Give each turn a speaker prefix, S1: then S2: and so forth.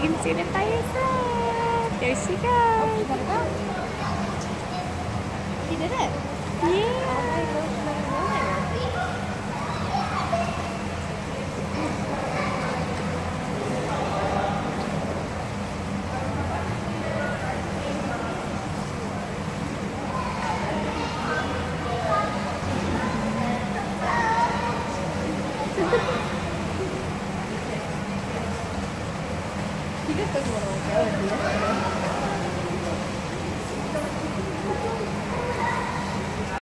S1: the butterfly. There she goes.
S2: He did it. Gracias.